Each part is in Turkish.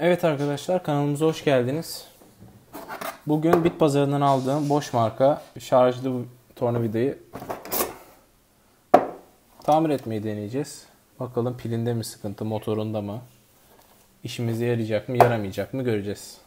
Evet arkadaşlar kanalımıza hoş geldiniz. Bugün bit pazarından aldığım boş marka şarjlı tornavidayı tamir etmeyi deneyeceğiz. Bakalım pilinde mi sıkıntı, motorunda mı? İşimize yarayacak mı, yaramayacak mı göreceğiz.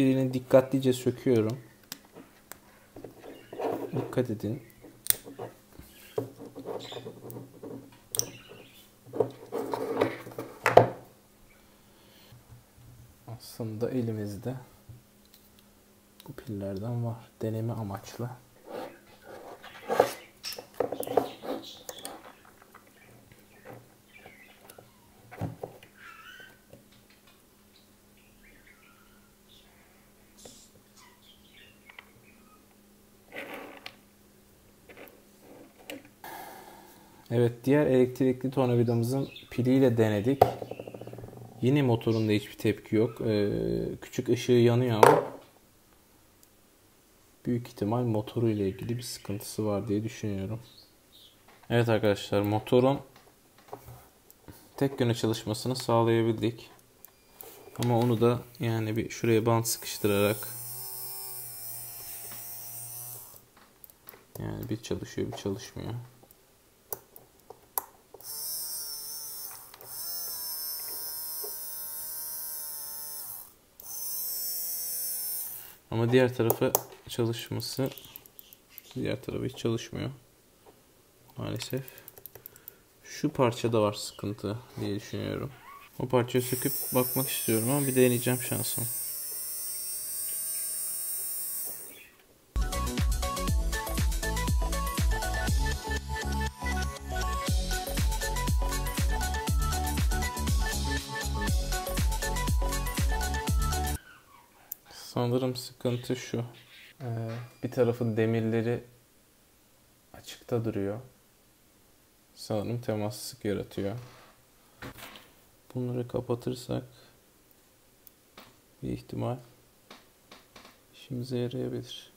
Pilini dikkatlice söküyorum. Dikkat edin. Aslında elimizde bu pillerden var. Deneme amaçlı. Evet diğer elektrikli tornavidamızın piliyle denedik. Yine motorunda hiçbir tepki yok. Ee, küçük ışığı yanıyor ama büyük ihtimal motoru ile ilgili bir sıkıntısı var diye düşünüyorum. Evet arkadaşlar motorun tek yöne çalışmasını sağlayabildik. Ama onu da yani bir şuraya bant sıkıştırarak yani bir çalışıyor bir çalışmıyor. Ama diğer tarafı çalışması diğer tarafı hiç çalışmıyor. Maalesef. Şu parçada var sıkıntı diye düşünüyorum. O parçayı söküp bakmak istiyorum ama bir deneyeceğim şansım. Sanırım sıkıntı şu. Ee, bir tarafın demirleri açıkta duruyor. Sanırım temassızlık yaratıyor. Bunları kapatırsak bir ihtimal işimize yarayabilir.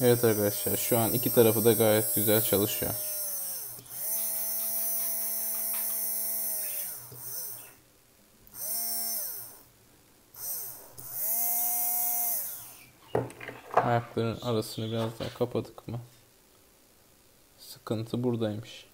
Evet arkadaşlar şu an iki tarafı da gayet güzel çalışıyor. Ayakların arasını biraz daha kapadık mı? Sıkıntı buradaymış.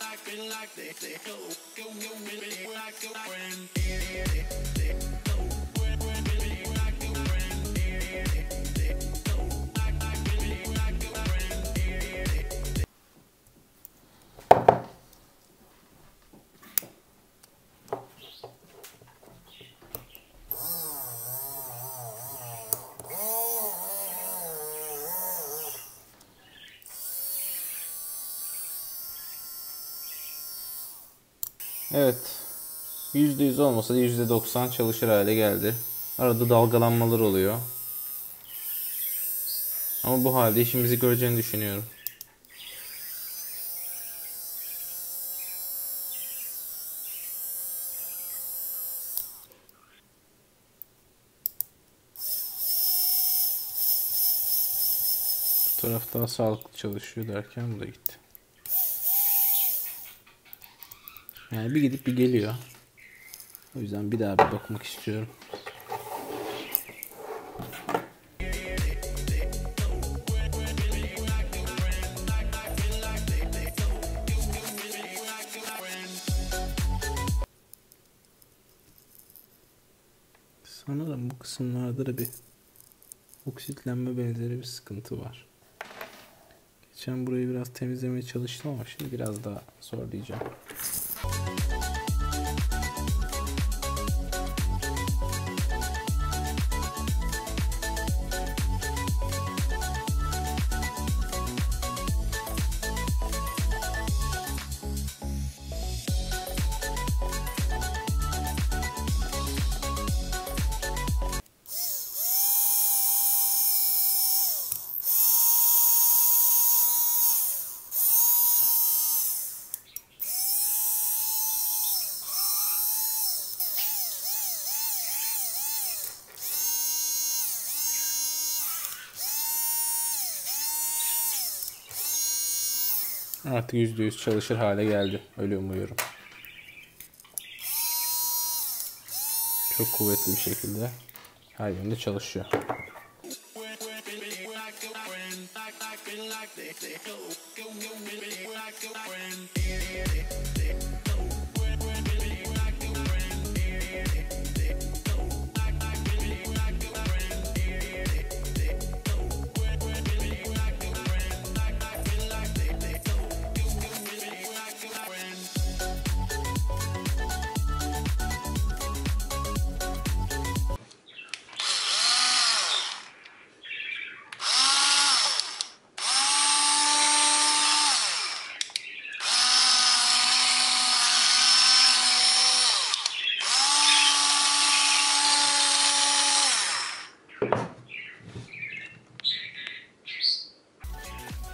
like feel like they, go go, go, go, like a friend. Evet. %100 olmasa da %90 çalışır hale geldi. Arada dalgalanmalar oluyor. Ama bu halde işimizi göreceğini düşünüyorum. Bu taraf daha sağlıklı çalışıyor derken bu da gitti. Yani bir gidip bir geliyor. O yüzden bir daha bir bakmak istiyorum. Sanırım bu kısımlarda da bir oksitlenme benzeri bir sıkıntı var. Geçen burayı biraz temizlemeye çalıştım ama şimdi biraz daha zorlayacağım. Artık %100 çalışır hale geldi. Öyle umuyorum. Çok kuvvetli bir şekilde her yönde çalışıyor.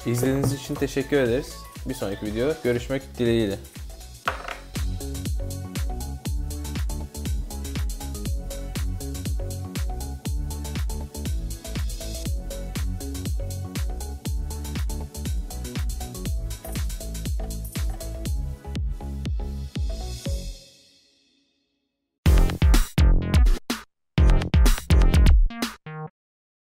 İzlediğiniz için teşekkür ederiz. Bir sonraki videoda görüşmek dileğiyle.